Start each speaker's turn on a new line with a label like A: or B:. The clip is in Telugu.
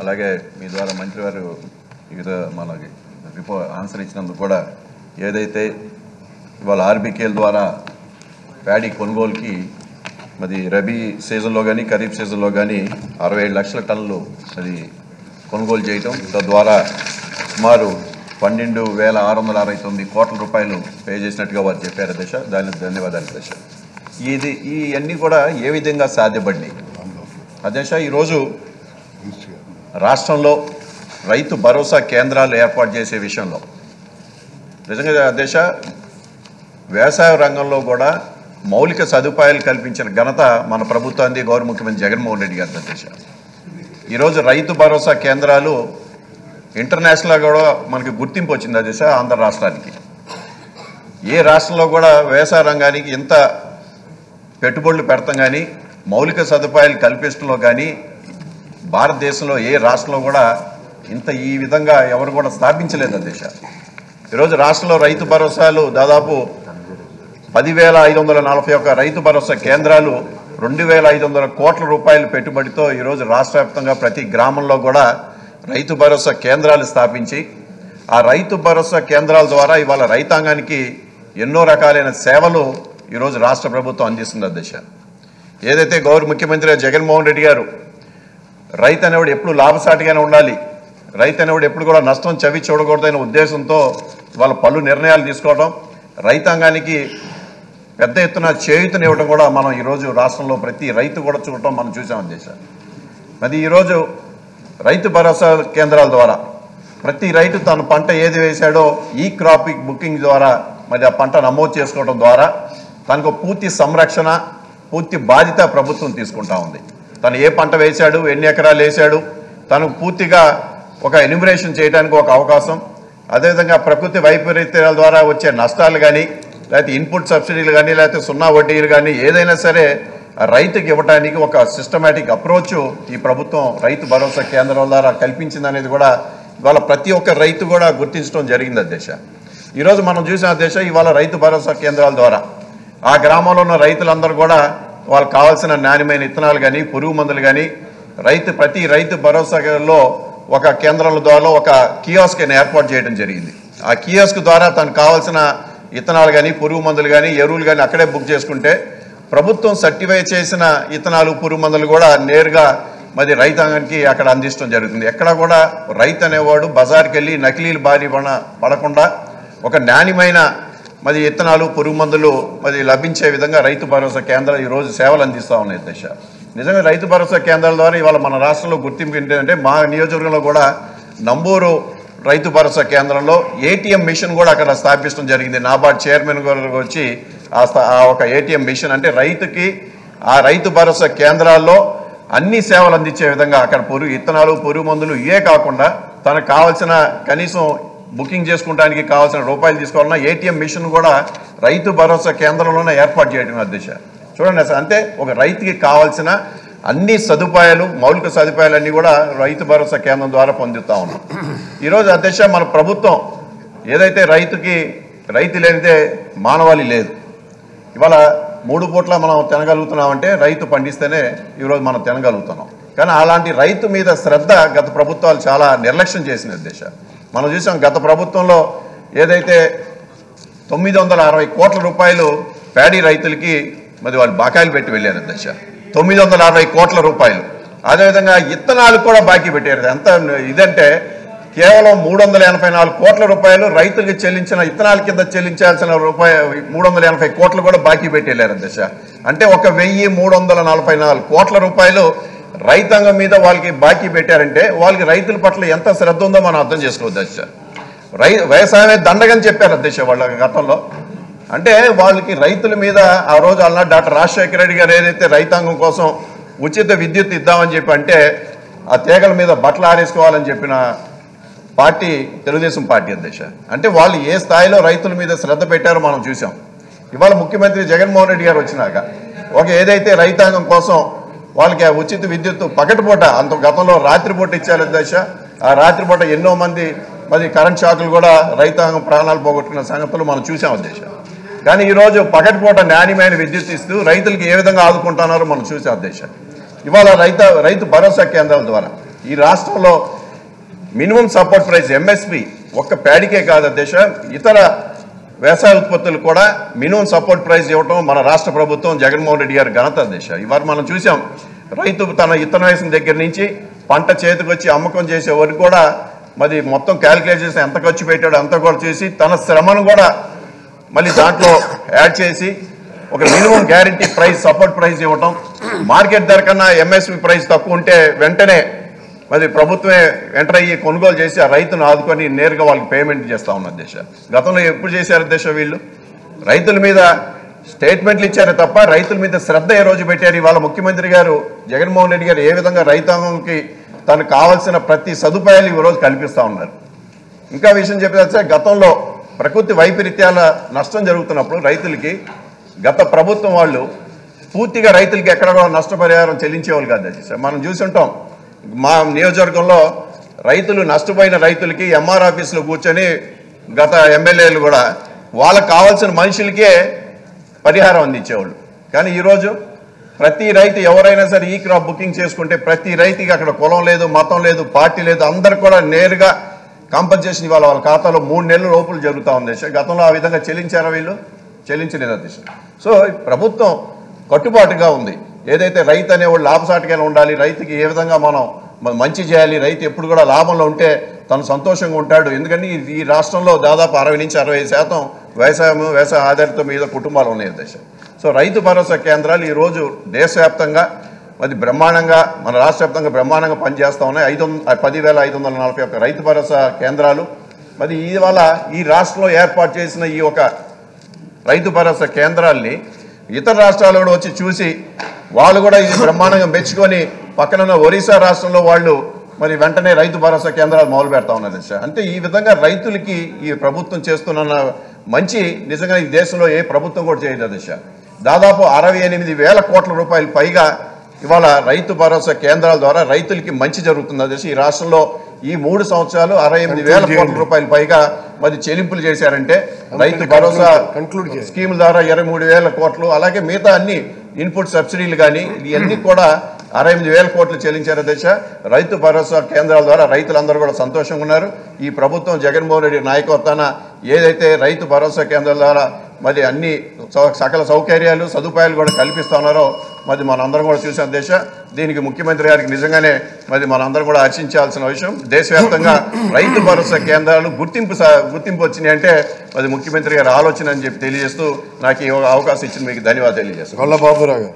A: అలాగే మీ ద్వారా మంత్రి వారు వివిధ మనకి రిపో ఆన్సర్ ఇచ్చినందుకు కూడా ఏదైతే ఇవాళ ఆర్బీకేల ద్వారా ప్యాడీ కొనుగోలుకి మరి రబీ సీజన్లో కానీ ఖరీఫ్ సీజన్లో కానీ అరవై ఏడు లక్షల టన్నులు అది కొనుగోలు చేయటం తద్వారా సుమారు పన్నెండు వేల ఆరు వందల అరవై తొమ్మిది కోట్ల రూపాయలు పే చేసినట్టుగా వారు చెప్పారు దశ. దాని ధన్యవాదాలు దశ. ఇది ఇవన్నీ కూడా ఏ విధంగా సాధ్యపడినాయి? ఆ దశ ఈరోజు రాష్ట్రంలో రైతు భరోసా కేంద్రాలు ఏర్పాటు చేసే విషయంలో. నిజంగా దేశ వ్యవసాయ రంగంలో కూడా మౌలిక సదుపాయాలు కల్పించిన ఘనత మన ప్రభుత్వానికి గౌరవ ముఖ్యమంత్రి జగన్మోహన్ రెడ్డి గారి దేశ ఈరోజు రైతు భరోసా కేంద్రాలు ఇంటర్నేషనల్గా కూడా మనకి గుర్తింపు వచ్చింది ఆ దిశ ఆంధ్ర రాష్ట్రానికి. ఏ రాష్ట్రంలో కూడా వ్యవసాయ రంగానికి ఇంత పెట్టుబడులు పెడతాం కానీ మౌలిక సదుపాయాలు కల్పించడంలో కానీ భారతదేశంలో ఏ రాష్ట్రంలో కూడా ఇంత ఈ విధంగా ఎవరు కూడా స్థాపించలేదు అధ్యక్ష ఈరోజు రాష్ట్రంలో రైతు భరోసాలు దాదాపు పదివేల ఐదు వందల నలభై ఒక్క రైతు భరోసా కేంద్రాలు రెండు వేల ఐదు వందల కోట్ల రూపాయల పెట్టుబడితో ఈరోజు రాష్ట్ర వ్యాప్తంగా ప్రతి గ్రామంలో కూడా రైతు భరోసా కేంద్రాలు స్థాపించి ఆ రైతు భరోసా కేంద్రాల ద్వారా ఇవాళ రైతాంగానికి ఎన్నో రకాలైన సేవలు ఈరోజు రాష్ట్ర ప్రభుత్వం అందిస్తుంది అధ్యక్ష ఏదైతే గౌరవ ముఖ్యమంత్రి జగన్మోహన్ రెడ్డి గారు రైతు అనేవాడు ఎప్పుడు లాభసాటిగానే ఉండాలి. రైతు అనేవాడు ఎప్పుడు కూడా నష్టం చవి చూడకూడదనే ఉద్దేశంతో వాళ్ళ పలు నిర్ణయాలు తీసుకోవడం రైతాంగానికి పెద్ద ఎత్తున చేయుతనివ్వడం కూడా మనం ఈరోజు రాష్ట్రంలో ప్రతి రైతు కూడా చూడటం మనం చూసామని దేశ. మరి ఈరోజు రైతు భరోసా కేంద్రాల ద్వారా ప్రతి రైతు తన పంట ఏది వేశాడో ఈ క్రాపింగ్ బుకింగ్ ద్వారా మరి ఆ పంట నమోదు చేసుకోవడం ద్వారా తనకు పూర్తి సంరక్షణ పూర్తి బాధ్యత ప్రభుత్వం తీసుకుంటా ఉంది. తను ఏ పంట వేశాడు ఎన్ని ఎకరాలు వేశాడు తను పూర్తిగా ఒక ఎన్యూమరేషన్ చేయడానికి ఒక అవకాశం. అదేవిధంగా ప్రకృతి వైపరీత్యాల ద్వారా వచ్చే నష్టాలు కానీ లేకపోతే ఇన్పుట్ సబ్సిడీలు కానీ లేకపోతే సున్నా వడ్డీలు కానీ ఏదైనా సరే రైతుకి ఇవ్వడానికి ఒక సిస్టమేటిక్ అప్రోచ్ ఈ ప్రభుత్వం రైతు భరోసా కేంద్రం ద్వారా కల్పించిందనేది కూడా ఇవాళ ప్రతి ఒక్క రైతు కూడా గుర్తించడం జరిగింది అధ్యక్ష ఈరోజు మనం చూసిన అధ్యక్ష ఇవాళ రైతు భరోసా కేంద్రాల ద్వారా. ఆ గ్రామంలో ఉన్న రైతులందరూ కూడా వాళ్ళకి కావాల్సిన నాణ్యమైన విత్తనాలు కానీ పురుగు మందులు కానీ రైతు ప్రతి రైతు భరోసాలో ఒక కేంద్రాల ద్వారా ఒక కియోస్క్ ఏర్పాటు చేయడం జరిగింది. ఆ కియోస్క్ ద్వారా తనకు కావాల్సిన విత్తనాలు కానీ పురుగు మందులు కానీ ఎరువులు కానీ అక్కడే బుక్ చేసుకుంటే ప్రభుత్వం సర్టిఫై చేసిన విత్తనాలు పురుగు మందులు కూడా నేరుగా మరి రైతాంగానికి అక్కడ అందించడం జరుగుతుంది. ఎక్కడ కూడా రైతు అనేవాడు బజార్కి వెళ్ళి నకిలీలు బారి పడకుండా ఒక నాణ్యమైన మరి విత్తనాలు పురుగు మందులు మరి లభించే విధంగా రైతు భరోసా కేంద్రాలు ఈరోజు సేవలు అందిస్తూ ఉన్నాయి దశ నిజంగా రైతు భరోసా కేంద్రాల ద్వారా ఇవాళ మన రాష్ట్రంలో గుర్తింపు ఏంటంటే మా నియోజకవర్గంలో కూడా నంబూరు రైతు భరోసా కేంద్రంలో ఏటీఎం మిషన్ కూడా అక్కడ స్థాపించడం జరిగింది. నాబార్డ్ చైర్మన్ గారు వచ్చి ఆ స్థా- ఆ ఒక ఏటీఎం మిషన్ అంటే రైతుకి ఆ రైతు భరోసా కేంద్రాల్లో అన్ని సేవలు అందించే విధంగా అక్కడ పురుగు విత్తనాలు పురుగు మందులు ఇవే కాకుండా తనకు కావాల్సిన కనీసం బుకింగ్ చేసుకోవడానికి కావాల్సిన రూపాయలు తీసుకోవాలన్నా ఏటీఎం మిషన్ కూడా రైతు భరోసా కేంద్రంలోనే ఏర్పాటు చేయడం అధ్యక్ష చూడండి సార్ అంటే ఒక రైతుకి కావాల్సిన అన్ని సదుపాయాలు మౌలిక సదుపాయాలన్నీ కూడా రైతు భరోసా కేంద్రం ద్వారా పొందుతా ఉన్నాం. ఈరోజు అధ్యక్ష మన ప్రభుత్వం ఏదైతే రైతుకి రైతు లేనిదే మానవాళి లేదు ఇవాళ మూడు పూట్ల మనం తినగలుగుతున్నామంటే రైతు పండిస్తేనే ఈరోజు మనం తినగలుగుతున్నాం. కానీ అలాంటి రైతు మీద శ్రద్ధ గత ప్రభుత్వాలు చాలా నిర్లక్ష్యం చేసిన దిశ మనం చూసాం గత ప్రభుత్వంలో ఏదైతే తొమ్మిది వందల అరవై కోట్ల రూపాయలు ప్యాడీ రైతులకి మరి వాళ్ళు బకాయిలు పెట్టి వెళ్ళారు దశ. తొమ్మిది వందల అరవై కోట్ల రూపాయలు. అదేవిధంగా ఇత్తనాలు కూడా బాకీ పెట్టారు. ఎంత ఇదంటే కేవలం మూడు వందల ఎనభై నాలుగు కోట్ల రూపాయలు రైతులకు చెల్లించిన ఇత్తనాల కింద చెల్లించాల్సిన రూపాయ మూడు వందల ఎనభై కోట్లు కూడా బాకీ పెట్టి వెళ్ళారు దశ. అంటే ఒక వెయ్యి మూడు వందల నలభై నాలుగు కోట్ల రూపాయలు రైతాంగం మీద వాళ్ళకి బాకీ పెట్టారంటే వాళ్ళకి రైతుల పట్ల ఎంత శ్రద్ధ ఉందో మనం అర్థం చేసుకోవచ్చు దశ రై వ్యవసాయమే దండగని చెప్పారు అధ్యక్ష వాళ్ళ గతంలో. అంటే వాళ్ళకి రైతుల మీద ఆ రోజు అలా డాక్టర్ రాజశేఖర రెడ్డి గారు ఏదైతే రైతాంగం కోసం ఉచిత విద్యుత్ ఇద్దామని చెప్పి అంటే ఆ తీగల మీద బట్టలు ఆరేసుకోవాలని చెప్పిన పార్టీ తెలుగుదేశం పార్టీ అధ్యక్ష. అంటే వాళ్ళు ఏ స్థాయిలో రైతుల మీద శ్రద్ధ పెట్టారో మనం చూసాం ఇవాళ ముఖ్యమంత్రి జగన్మోహన్ రెడ్డి గారు వచ్చినాక. ఒక ఏదైతే రైతాంగం కోసం వాళ్ళకి ఆ ఉచిత విద్యుత్ పగటిపూట అంత గతంలో రాత్రిపూట ఇచ్చారు దశ. ఆ రాత్రిపూట ఎన్నో మంది మరి కరెంట్ షాకులు కూడా రైతాంగం ప్రాణాలు పోగొట్టుకున్న సంగతులు మనం చూసాం అధ్యక్ష కానీ ఈరోజు పగటిపూట నాణ్యమైన విద్యుత్ ఇస్తూ రైతులకి ఏ విధంగా ఆదుకుంటున్నారో మనం చూసాం అధ్యక్ష ఇవాళ రైత రైతు భరోసా కేంద్రాల ద్వారా ఈ రాష్ట్రంలో మినిమం సపోర్ట్ ప్రైస్ ఎంఎస్పి ఒక్క ప్యాడికే కాదు అధ్యక్ష ఇతర వ్యవసాయ ఉత్పత్తులు కూడా మినిమం సపోర్ట్ ప్రైస్ ఇవ్వటం మన రాష్ట్ర ప్రభుత్వం జగన్మోహన్ రెడ్డి గారి ఘనత దిశ ఇవాళ మనం చూసాం రైతు తన ఇత్తనం వేసిన దగ్గర నుంచి పంట చేతికి వచ్చి అమ్మకం చేసే వరకు కూడా మరి మొత్తం క్యాలిక్యులేట్ చేసి ఎంత ఖర్చు పెట్టాడో అంత కూడా చేసి తన శ్రమను కూడా మళ్ళీ దాంట్లో యాడ్ చేసి ఒక minimum guarantee price support price ఇవ్వటం. మార్కెట్ ధర కన్నా ఎంఎస్పి ప్రైస్ తక్కువ ఉంటే వెంటనే మరి ప్రభుత్వమే ఎంటర్ అయ్యి కొనుగోలు చేసి ఆ రైతును ఆదుకొని నేరుగా వాళ్ళకి పేమెంట్ చేస్తా ఉన్న దేశ. గతంలో ఎప్పుడు చేశారు దేశ వీళ్ళు? రైతుల మీద స్టేట్మెంట్లు ఇచ్చారు తప్ప రైతుల మీద శ్రద్ధ ఏ రోజు పెట్టారు? ఇవాళ ముఖ్యమంత్రి గారు జగన్మోహన్ రెడ్డి గారు ఏ విధంగా రైతాంగంకి తనకు కావాల్సిన ప్రతి సదుపాయాలు ఈ రోజు కల్పిస్తా ఉన్నారు. ఇంకా విషయం చెప్పేస్తే గతంలో ప్రకృతి వైపరీత్యాల నష్టం జరుగుతున్నప్పుడు రైతులకి గత ప్రభుత్వం వాళ్ళు పూర్తిగా రైతులకి ఎక్కడ కూడా నష్టపరిహారం చెల్లించేవాళ్ళు కాదు మనం మనం ఉంటాం మా నియోజకవర్గంలో రైతులు నష్టపోయిన రైతులకి ఎంఆర్ ఆఫీసులో కూర్చొని గత ఎమ్మెల్యేలు కూడా వాళ్ళకి కావాల్సిన మనుషులకే పరిహారం అందించేవాళ్ళు. కానీ ఈరోజు ప్రతి రైతు ఎవరైనా సరే ఈ క్రాప్ బుకింగ్ చేసుకుంటే ప్రతి రైతుకి అక్కడ కులం లేదు మతం లేదు పార్టీ లేదు అందరు కూడా నేరుగా కాంపన్సేషన్ ఇవ్వాలి. వాళ్ళ ఖాతాలో మూడు నెలల లోపల జరుగుతూ ఉంది. గతంలో ఆ విధంగా చెల్లించారా వీళ్ళు? చెల్లించలేదు దేశ. సో ప్రభుత్వం కట్టుబాటుగా ఉంది. ఏదైతే రైతు అనేవాళ్ళు లాభసాటికైనా ఉండాలి రైతుకి ఏ విధంగా మనం మంచి చేయాలి రైతు ఎప్పుడు కూడా లాభంలో ఉంటే తను సంతోషంగా ఉంటాడు. ఎందుకంటే ఈ- రాష్ట్రంలో దాదాపు అరవై నుంచి అరవై శాతం వ్యవసాయం వ్యవసాయ ఆధారిత మీద కుటుంబాలు ఉన్నాయి దశ సో రైతు భరోసా కేంద్రాలు ఈరోజు దేశవ్యాప్తంగా మరి బ్రహ్మాండంగా మన రాష్ట్ర వ్యాప్తంగా బ్రహ్మాండంగా పనిచేస్తూ ఉన్నాయి. ఐదు వంద పదివేల ఐదు వందల నలభై ఒక్క రైతు భరోసా కేంద్రాలు. మరి ఇవాళ ఈ రాష్ట్రంలో ఏర్పాటు చేసిన ఈ ఒక రైతు భరోసా కేంద్రాల్ని ఇతర రాష్ట్రాలు కూడా వచ్చి చూసి వాళ్ళు కూడా ఇది బ్రహ్మాండంగా మెచ్చుకొని పక్కనున్న ఒరిస్సా రాష్ట్రంలో వాళ్ళు మరి వెంటనే రైతు భరోసా కేంద్రాలు మొదలు పెడతా ఉన్నారు దశ అంటే ఈ విధంగా రైతులకి ఈ ప్రభుత్వం చేస్తున్న మంచి నిజంగా ఈ దేశంలో ఏ ప్రభుత్వం కూడా చేయదు దశ దాదాపు అరవై ఎనిమిది వేల కోట్ల రూపాయలు పైగా ఇవాళ రైతు భరోసా కేంద్రాల ద్వారా రైతులకి మంచి జరుగుతుంది దశ ఈ రాష్ట్రంలో ఈ మూడు సంవత్సరాలు అరవై ఎనిమిది వేల కోట్ల రూపాయలు పైగా మరి చెల్లింపులు చేశారంటే రైతు భరోసా. స్కీముల ద్వారా ఇరవై మూడు వేల కోట్లు అలాగే మిగతా అన్ని ఇన్పుట్ సబ్సిడీలు కానీ ఇవన్నీ కూడా అరవై ఎనిమిది వేల కోట్లు చెల్లించారు దశ. రైతు భరోసా కేంద్రాల ద్వారా రైతులందరూ కూడా సంతోషంగా ఉన్నారు. ఈ ప్రభుత్వం జగన్మోహన్ రెడ్డి నాయకత్వాన ఏదైతే రైతు భరోసా కేంద్రాల ద్వారా మరి అన్ని సకల సౌకర్యాలు సదుపాయాలు కూడా కల్పిస్తా ఉన్నారో మరి మనందరం కూడా చూసిన దేశ దీనికి ముఖ్యమంత్రి గారికి నిజంగానే మరి మనందరం కూడా హర్షించాల్సిన విషయం. దేశవ్యాప్తంగా రైతు భరోసా కేంద్రాలు గుర్తింపు స- గుర్తింపు వచ్చినాయి అంటే అది ముఖ్యమంత్రి గారి ఆలోచన అని చెప్పి తెలియజేస్తూ నాకు ఈ అవకాశం ఇచ్చిన మీకు ధన్యవాదాలు తెలియజేస్తాను